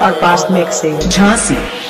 Our boss mixing. Jhansi